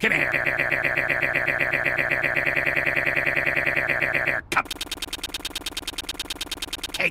Come here. Come. Hey,